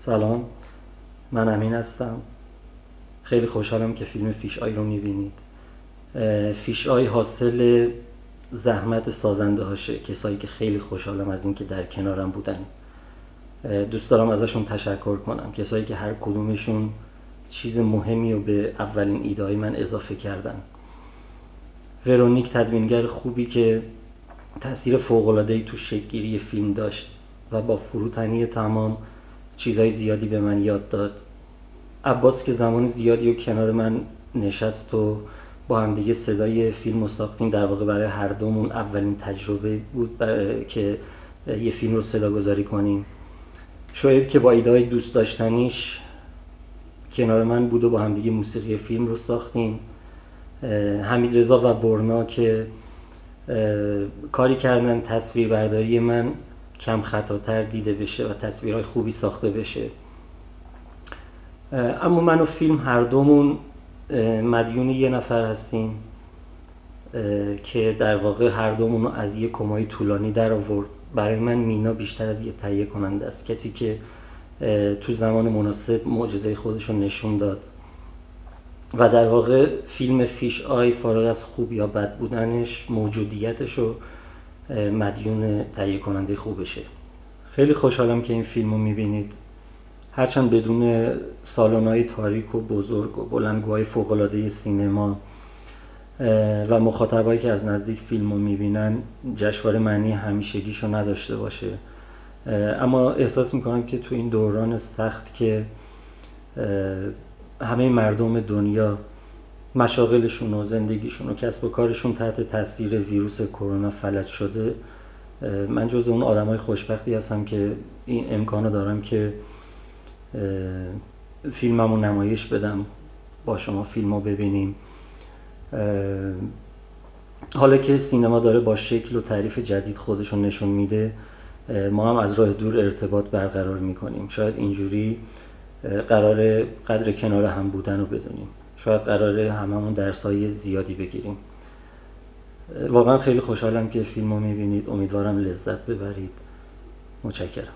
سلام. من امین هستم. خیلی خوشحالم که فیلم فیش آی رو می‌بینید. فیش آی حاصل زحمت سازنده هاشه. کسایی که خیلی خوشحالم از اینکه در کنارم بودن. دوست دارم ازشون تشکر کنم. کسایی که هر کدومشون چیز مهمی رو به اولین ایده من اضافه کردن. ورونیک تدوینگر خوبی که تاثیر فوق‌العاده‌ای تو شکلگیری فیلم داشت و با فروتنی تمام چیزهای زیادی به من یاد داد. عباس که زمان زیادی و کنار من نشست و با هم دیگه صدای فیلم رو ساختیم در واقع برای هر دومون اولین تجربه بود که یه فیلم رو صدا گذاری کنیم. شعیب که با ایده های دوست داشتنیش کنار من بود و با هم دیگه موسیقی فیلم رو ساختیم. حمید رضا و برنا که کاری کردن تصویر برداری من کم خطاتر دیده بشه و تصویرهای خوبی ساخته بشه. اما من و فیلم هر دومون مدیون یه نفر هستیم که در واقع هر دومون از یه کمای طولانی در آورد. برای من مینا بیشتر از یه تهیه کننده است. کسی که تو زمان مناسب معجزه خودش رو نشون داد. و در واقع فیلم فیش آی فارغ از خوب یا بد بودنش موجودیتش رو مدیون تهیه کننده خوبشه. خیلی خوشحالم که این فیلم رو می‌بینید. هرچند بدون سالن تاریک و بزرگ و بلندگوهای فوقلاده سینما و مخاطبایی که از نزدیک فیلم رو می‌بینن جشنواره معنی همیشگیشو نداشته باشه. اما احساس می‌کنم که تو این دوران سخت که همه مردم دنیا مشاغلشون و زندگیشون و کسب و کارشون تحت تاثیر ویروس کرونا فلج شده من جز اون آدمای خوشبختی هستم که این امکانو دارم که فیلممو نمایش بدم با شما فیلم ببینیم. حالا که سینما داره با شکل و تعریف جدید خودشون نشون میده ما هم از راه دور ارتباط برقرار می‌کنیم. شاید اینجوری قرار قدر کنار هم بودن رو بدونیم. شاید قراره هممون درسای زیادی بگیریم. واقعا خیلی خوشحالم که فیلم رو می‌بینید. امیدوارم لذت ببرید. متشکرم.